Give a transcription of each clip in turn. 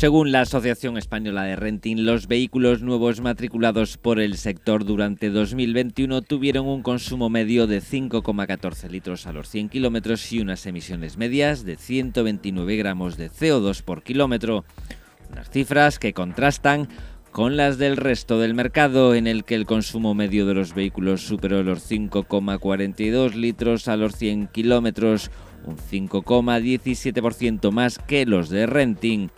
Según la Asociación Española de Renting, los vehículos nuevos matriculados por el sector durante 2021 tuvieron un consumo medio de 5,14 litros a los 100 kilómetros y unas emisiones medias de 129 gramos de CO2 por kilómetro. Unas cifras que contrastan con las del resto del mercado, en el que el consumo medio de los vehículos superó los 5,42 litros a los 100 kilómetros, un 5,17% más que los de renting.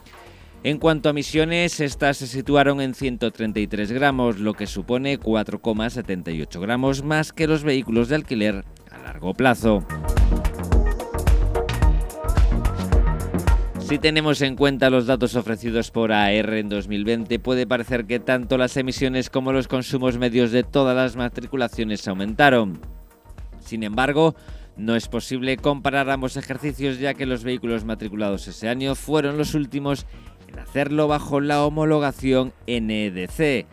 En cuanto a emisiones, estas se situaron en 133 gramos, lo que supone 4,78 gramos más que los vehículos de alquiler a largo plazo. Si tenemos en cuenta los datos ofrecidos por AR en 2020, puede parecer que tanto las emisiones como los consumos medios de todas las matriculaciones aumentaron. Sin embargo, no es posible comparar ambos ejercicios ya que los vehículos matriculados ese año fueron los últimos hacerlo bajo la homologación NEDC.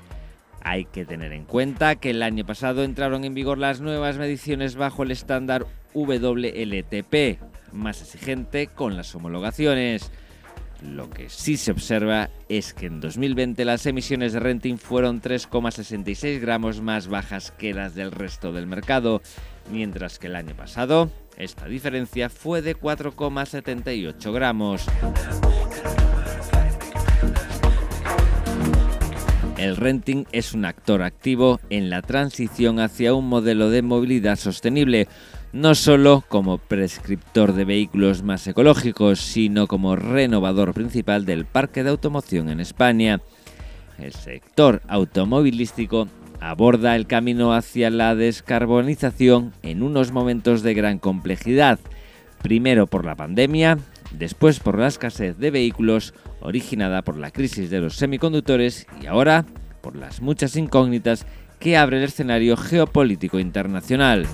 Hay que tener en cuenta que el año pasado entraron en vigor las nuevas mediciones bajo el estándar WLTP, más exigente con las homologaciones. Lo que sí se observa es que en 2020 las emisiones de renting fueron 3,66 gramos más bajas que las del resto del mercado, mientras que el año pasado esta diferencia fue de 4,78 gramos. El renting es un actor activo en la transición hacia un modelo de movilidad sostenible, no solo como prescriptor de vehículos más ecológicos, sino como renovador principal del parque de automoción en España. El sector automovilístico aborda el camino hacia la descarbonización en unos momentos de gran complejidad, primero por la pandemia, después por la escasez de vehículos originada por la crisis de los semiconductores y ahora por las muchas incógnitas que abre el escenario geopolítico internacional.